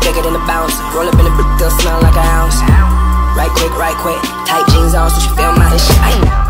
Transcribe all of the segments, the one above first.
bigger than a bouncer. Roll up in a big still smell like an ounce. Right quick, right quick. Tight jeans on, so she feel my ish.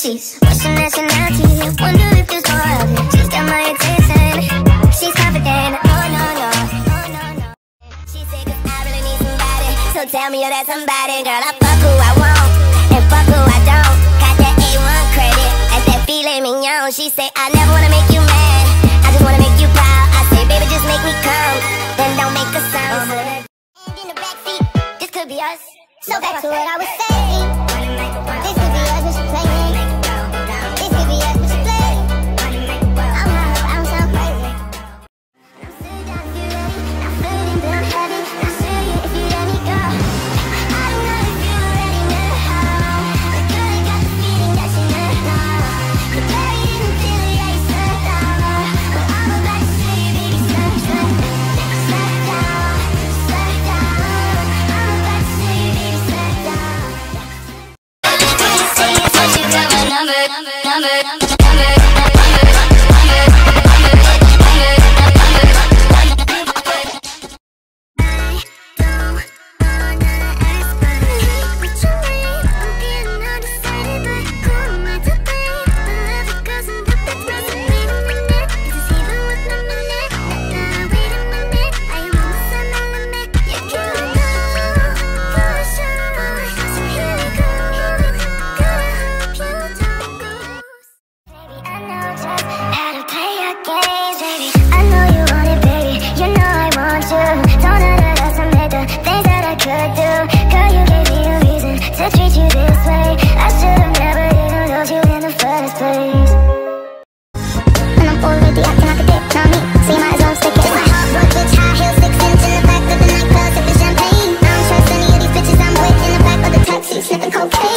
she's What's your nationality? Wonder if you're it. She's got my attention. She's confident. Oh no no, oh no no. She said cause I really need somebody. So tell me you're that somebody. Girl I fuck who I want And fuck who I don't. Got that A1 credit. At that filet mignon She say I never okay.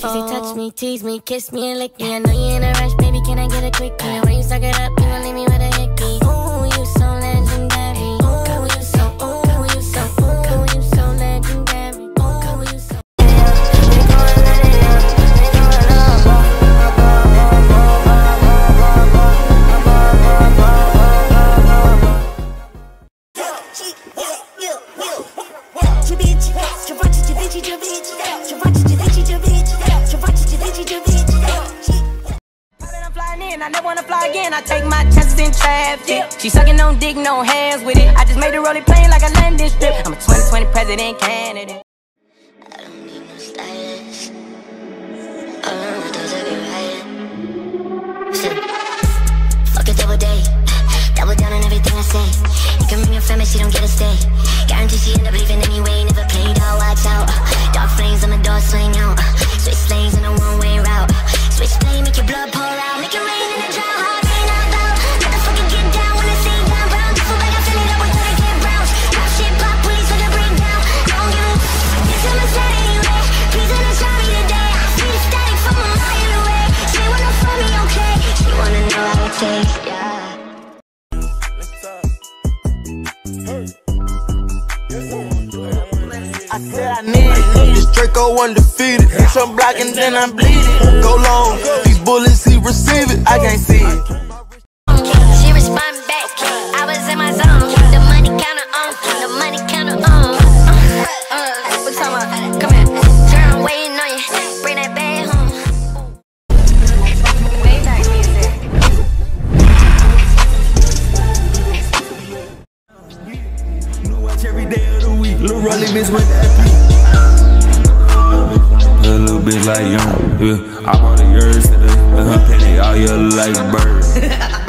Cause you touch me, tease me, kiss me, and lick me. I know you in a rush, baby. Can I get a quick meal? When you suck it up, you won't leave me with hands with it. I just made her roll it plain like a landing strip. I'm a 2020 president candidate. Double day. Double down on everything I say. You can bring your family, she don't get a stay. Guarantee she end up leaving anyway. Never played out, yeah. I said I need it. This Draco undefeated. Hit some block and then I'm it. Go long. These bullets, he receive it. I can't see it. Little rolly bitch with that pee. A little bitch like young, yeah. I bought a yours today. Uh-huh, penny all your life bird.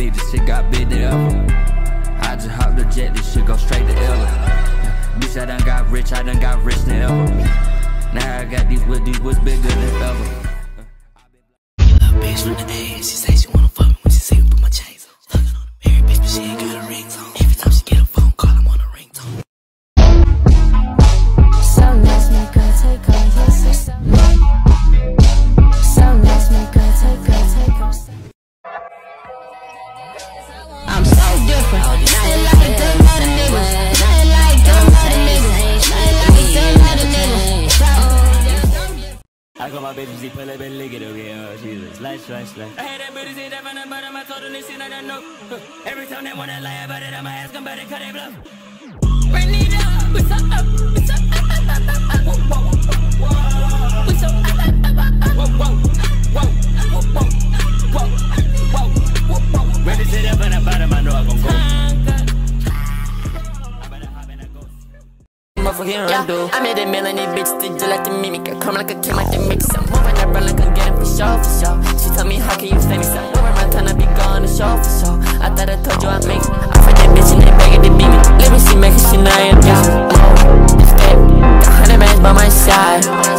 big, this shit got big than ever. I just hopped the jet, this shit go straight to ever. Bitch, I done got rich, I done got rich than ever. Now I got these with these what's bigger than ever. Bitch from the A, she say she wanna she pull up and lick it up, yeah, she was slash, slash, slash. I had that bitch sit up on the bottom, I told her this shit I don't know. Every time they wanna lie about it, I'ma ask them about it, cut it bluff. Bring it up, what's up, up, what's up, up, up, up, up, up, whoa, whoa, whoa, whoa. What's up, up, up, up, up, up, whoa, whoa, whoa, whoa, whoa, whoa, whoa, whoa, whoa. Ready sit up on the bottom, I know I gon' go. Motherfucking run through. I made a million these bitches did you like the mimic. I come like a king, like the mix. I'm moving that run like I'm getting for sure, for sure. She told me, how can you famous? I'm moving my time, I be gone to show, for sure. I thought I told you I make I for that bitch and they begging to beat me. Let me see, making now and bitch. Oh, it's that. Got hundred bands by my side.